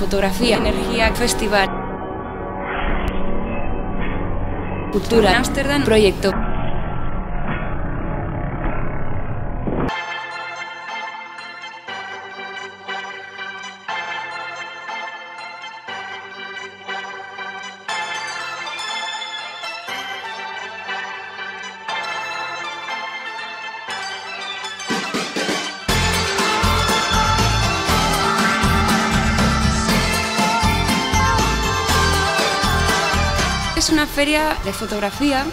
fotografía, energía, festival. Cultura, Ámsterdam, proyecto. Es una feria de fotografía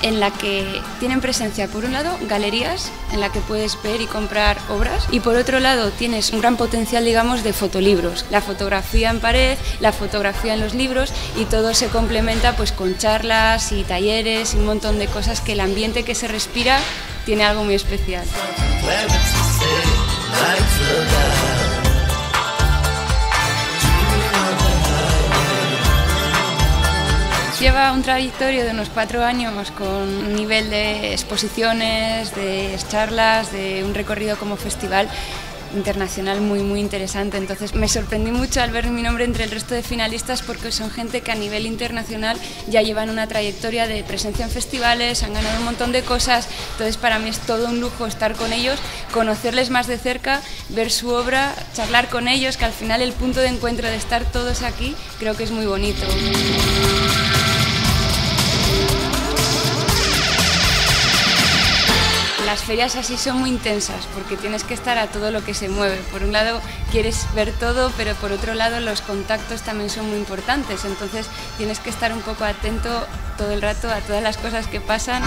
en la que tienen presencia, por un lado, galerías en la que puedes ver y comprar obras y por otro lado tienes un gran potencial, digamos, de fotolibros. La fotografía en pared, la fotografía en los libros y todo se complementa pues con charlas y talleres y un montón de cosas que el ambiente que se respira tiene algo muy especial. Un trayectorio de unos cuatro años con un nivel de exposiciones, de charlas, de un recorrido como festival internacional muy muy interesante. Entonces me sorprendí mucho al ver mi nombre entre el resto de finalistas porque son gente que a nivel internacional ya llevan una trayectoria de presencia en festivales, han ganado un montón de cosas. Entonces para mí es todo un lujo estar con ellos, conocerles más de cerca, ver su obra, charlar con ellos, que al final el punto de encuentro de estar todos aquí creo que es muy bonito. Las ferias así son muy intensas porque tienes que estar a todo lo que se mueve. Por un lado quieres ver todo, pero por otro lado los contactos también son muy importantes. Entonces tienes que estar un poco atento todo el rato a todas las cosas que pasan.